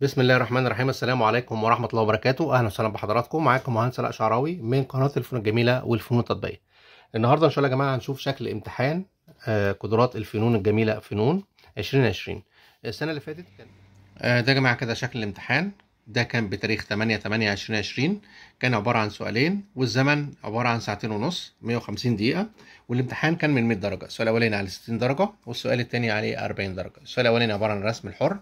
بسم الله الرحمن الرحيم. السلام عليكم ورحمة الله وبركاته. أهلا وسهلا بحضراتكم. معاكم مهندس علاء شعراوي من قناة الفنون الجميلة والفنون التطبيقية. النهاردة إن شاء الله يا جماعة هنشوف شكل امتحان آه، قدرات الفنون الجميلة فنون 2020 السنة اللي فاتت كان آه، ده يا جماعة كده شكل الامتحان. ده كان بتاريخ 8 8 2020 كان عبارة عن سؤالين والزمن عبارة عن ساعتين ونص 150 دقيقة. والامتحان كان من 100 درجة. السؤال الأولاني على 60 درجة والسؤال التاني عليه 40 درجة. السؤال الأولاني عبارة عن الرسم الحر.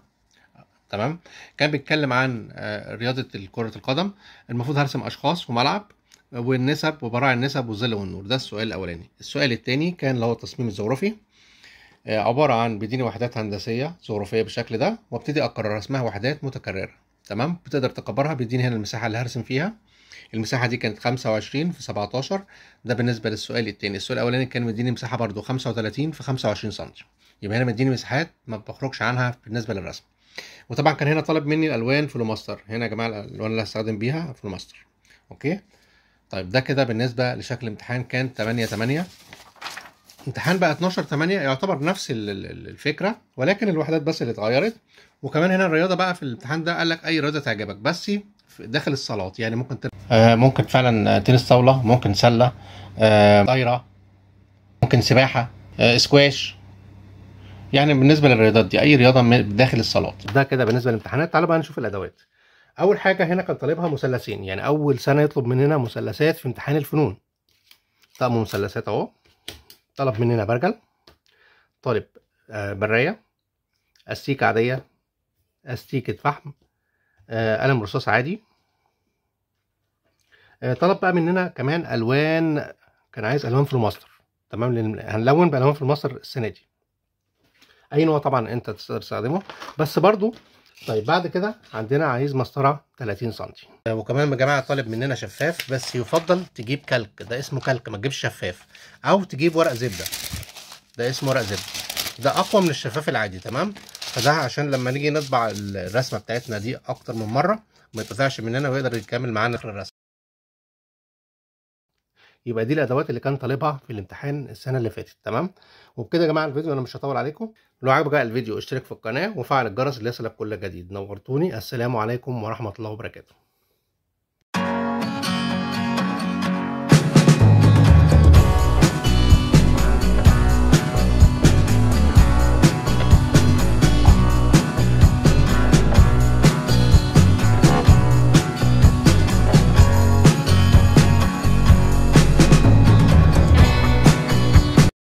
تمام؟ كان بيتكلم عن آه، رياضة كرة القدم. المفروض هرسم أشخاص وملعب والنسب وبراعي النسب والظل والنور. ده السؤال الأولاني. السؤال التاني كان اللي هو التصميم الزخرفي آه، عبارة عن بيديني وحدات هندسية زخرفية بالشكل ده وابتدي أكرر اسمها وحدات متكررة. تمام؟ بتقدر تكبرها. بيديني هنا المساحة اللي هرسم فيها. المساحة دي كانت 25 في 17 ده بالنسبة للسؤال التاني. السؤال الأولاني كان مديني مساحة برضو 35 في 25 سم يبقى هنا مديني مساحات ما بخرجش عنها بالنسبة للرسم. وطبعا كان هنا طلب مني الألوان فلوماستر هنا يا جماعة الألوان اللي هستخدم بيها فلوماستر okay؟ طيب ده كده بالنسبة لشكل الامتحان كان 8 8 امتحان بقى 12 8 يعتبر نفس ال- ال- الفكرة ولكن الوحدات بس اللي اتغيرت. وكمان هنا الرياضة بقى في الامتحان ده قال لك أي رياضة تعجبك بس في- داخل الصالات. يعني ممكن تل... آه ممكن فعلا تنس طاولة ممكن سلة آه طايرة ممكن سباحة آه سكواش. يعني بالنسبة للرياضات دي أي رياضة داخل الصالات. ده كده بالنسبة للامتحانات. تعالوا بقى نشوف الأدوات. أول حاجة هنا كان طالبها مثلثين. يعني أول سنة يطلب مننا مثلثات في امتحان الفنون. طقم مثلثات أهو. طلب مننا برجل. طالب آه، برايه استيكه عادية. استيكه فحم. آه، قلم رصاص عادي. آه، طلب بقى مننا كمان ألوان. كان عايز ألوان فلوماستر. تمام؟ هنلون بألوان فلوماستر السنة دي. أي نوع طبعا أنت تقدر تستخدمه. بس برضو طيب بعد كده عندنا عايز مسطرة 30 سم وكمان يا جماعة طالب مننا شفاف بس يفضل تجيب كلك. ده اسمه كلك ما تجيبش شفاف. أو تجيب ورق زبدة. ده اسمه ورق زبدة. ده أقوى من الشفاف العادي تمام؟ فده عشان لما نيجي نطبع الرسمة بتاعتنا دي أكتر من مرة ما يتقطعش مننا ويقدر يكمل معانا اخر الرسمة. يبقى دي الأدوات اللي كان طالبها في الامتحان السنة اللي فاتت تمام؟ وبكده يا جماعة الفيديو أنا مش هطول عليكم. لو عجبك الفيديو اشترك في القناة وفعل الجرس ليصلك كل جديد. نورتوني السلام عليكم ورحمة الله وبركاته.